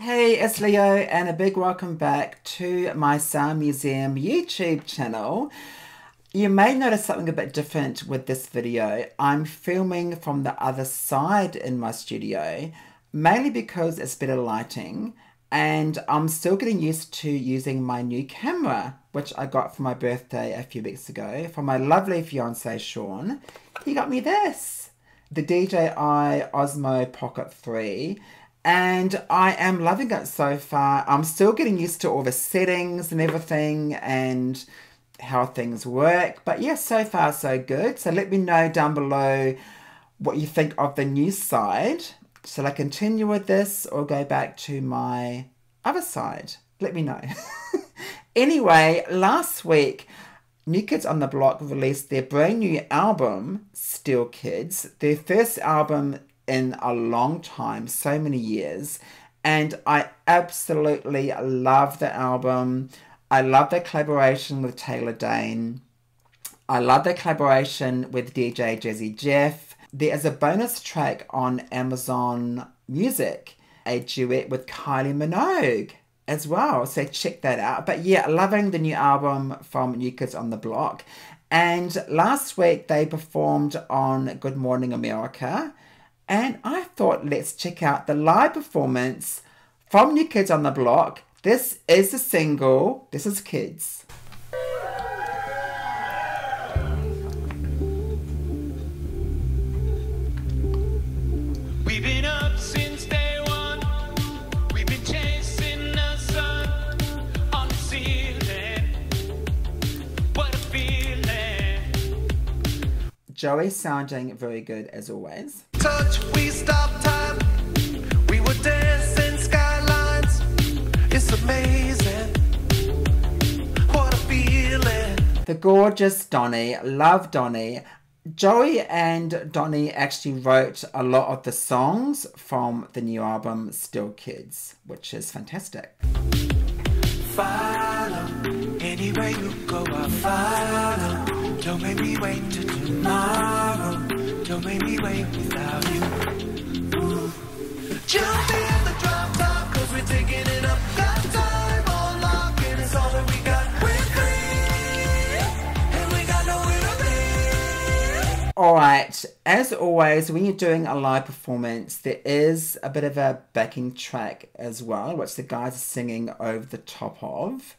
Hey, it's Leo, and a big welcome back to my Sound Museum YouTube channel. You may notice something a bit different with this video. I'm filming from the other side in my studio, mainly because it's better lighting, and I'm still getting used to using my new camera, which I got for my birthday a few weeks ago from my lovely fiance Sean. He got me this, the DJI Osmo Pocket 3 and I am loving it so far. I'm still getting used to all the settings and everything and how things work. But yeah, so far so good. So let me know down below what you think of the new side. Shall I continue with this or go back to my other side? Let me know. anyway, last week, New Kids on the Block released their brand new album, Still Kids. Their first album in a long time, so many years. And I absolutely love the album. I love the collaboration with Taylor Dayne. I love the collaboration with DJ Jazzy Jeff. There is a bonus track on Amazon Music, a duet with Kylie Minogue as well. So check that out. But yeah, loving the new album from New Kids on the Block. And last week they performed on Good Morning America. And I thought, let's check out the live performance from New Kids on the Block. This is the single. This is Kids. Joey sounding very good as always. Touch, we time. We were dancing skylines. It's amazing. What a feeling. The gorgeous Donny, love Donny. Joey and Donny actually wrote a lot of the songs from the new album Still Kids, which is fantastic. Follow, anywhere you go, I follow. Don't make me wait till tomorrow. Alright, as always, when you're doing a live performance, there is a bit of a backing track as well, which the guys are singing over the top of.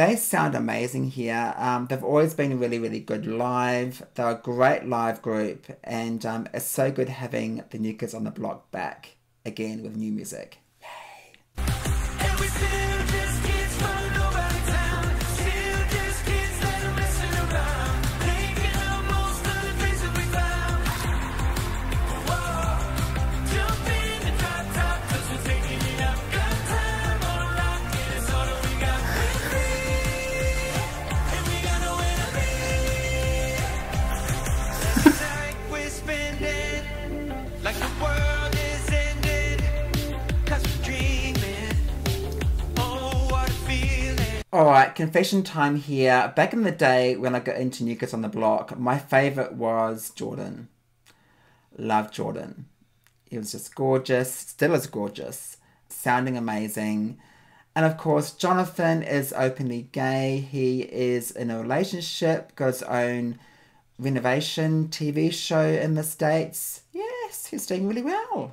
They sound amazing here. Um, they've always been really, really good live. They're a great live group, and um, it's so good having the New Kids on the Block back again with new music. Alright, confession time here. Back in the day when I got into New Kids on the Block, my favourite was Jordan. Love Jordan. He was just gorgeous, still is gorgeous, sounding amazing. And of course, Jonathan is openly gay. He is in a relationship, got his own renovation TV show in the States. Yes, he's doing really well.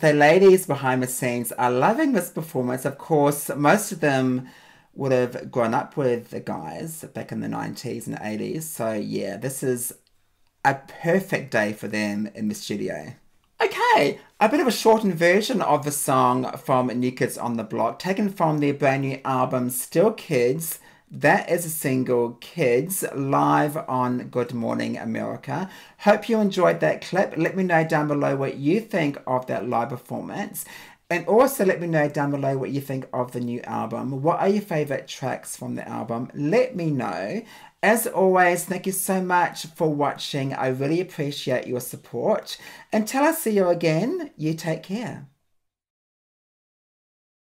The ladies behind the scenes are loving this performance. Of course, most of them would have grown up with the guys back in the 90s and 80s. So, yeah, this is a perfect day for them in the studio. Okay, a bit of a shortened version of the song from New Kids on the Block, taken from their brand new album Still Kids. That is a single, Kids, live on Good Morning America. Hope you enjoyed that clip. Let me know down below what you think of that live performance. And also let me know down below what you think of the new album. What are your favourite tracks from the album? Let me know. As always, thank you so much for watching. I really appreciate your support. Until I see you again, you take care.